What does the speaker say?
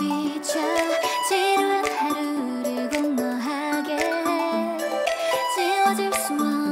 비춰 지루한 하루를 공허하게 지워질 수 없는